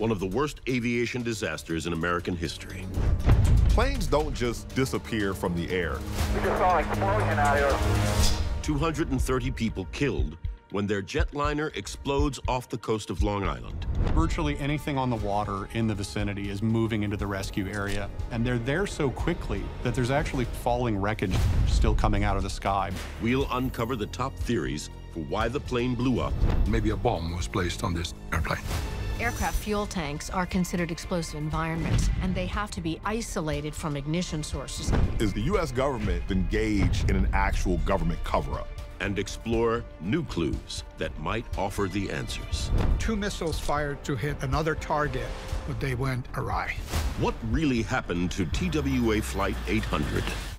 one of the worst aviation disasters in American history. Planes don't just disappear from the air. We just saw an explosion out here. 230 people killed when their jetliner explodes off the coast of Long Island. Virtually anything on the water in the vicinity is moving into the rescue area, and they're there so quickly that there's actually falling wreckage still coming out of the sky. We'll uncover the top theories for why the plane blew up. Maybe a bomb was placed on this airplane. Aircraft fuel tanks are considered explosive environments, and they have to be isolated from ignition sources. Is the U.S. government engaged in an actual government cover-up? and explore new clues that might offer the answers. Two missiles fired to hit another target, but they went awry. What really happened to TWA Flight 800?